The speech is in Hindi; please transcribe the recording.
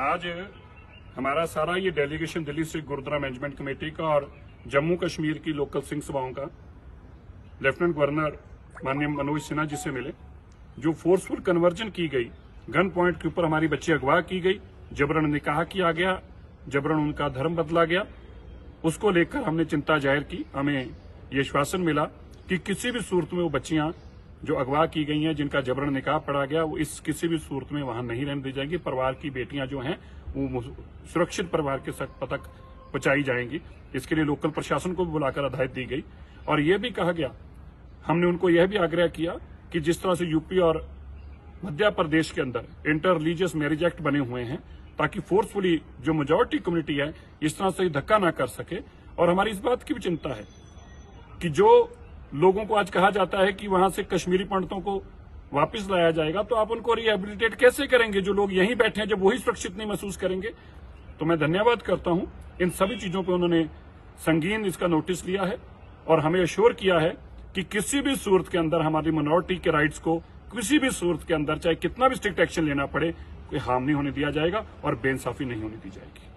आज हमारा सारा ये डेलीगेशन दिल्ली से गुरुद्वारा मैनेजमेंट कमेटी का और जम्मू कश्मीर की लोकल सिंह सभाओं का लेफ्टिनेंट गवर्नर माननीय मनोज सिन्हा जी से मिले, जो फोर्सफुल कन्वर्जन की गई। गन पॉइंट के ऊपर हमारी बच्ची अगवा की गई। जबरन निकाह किया गया, जबरन उनका धर्म बदला गया। उसको लेकर हमने चिंता ज़ाहिर की। हमें ये आश्वासन मिला कि किसी भी सूरत में वो बच्चियाँ जो अगवा की गई हैं, जिनका जबरन निकाह पड़ा गया, वो इस किसी भी सूरत में वहाँ नहीं रहने दी जाएँगी। परिवार की बेटियाँ जो हैं, वो सुरक्षित परिवार के तक पहुंचाई जाएँगी। इसके लिए लोकल प्रशासन को भी बुलाकर हदायत दी गई। और यह भी कहा गया, हमने उनको यह भी आग्रह किया कि जिस तरह से यूपी और मध्य प्रदेश के अंदर इंटर रिलीजियस मैरिज एक्ट बने हुए हैं, ताकि फोर्सफुली जो मेजोरिटी कम्युनिटी है, इस तरह से धक्का ना कर सके। और हमारी इस बात की भी चिंता है कि जो लोगों को आज कहा जाता है कि वहाँ से कश्मीरी पंडितों को वापस लाया जाएगा तो आप उनको रिहेबिलिटेट कैसे करेंगे? जो लोग यहीं बैठे हैं, जब वही सुरक्षित नहीं महसूस करेंगे? तो मैं धन्यवाद करता हूँ। इन सभी चीज़ों पर उन्होंने संगीन इसका नोटिस लिया है और हमें अश्योर किया है कि किसी भी सूरत के अंदर हमारी मिनोरिटी के राइट्स को किसी भी सूरत के अंदर, चाहे कितना भी स्ट्रिक्ट एक्शन लेना पड़े, कोई हार्म नहीं होने दिया जाएगा और बेइंसाफी नहीं होने दी जाएगी।